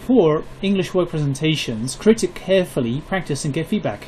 For English word presentations, critique carefully, practice and get feedback.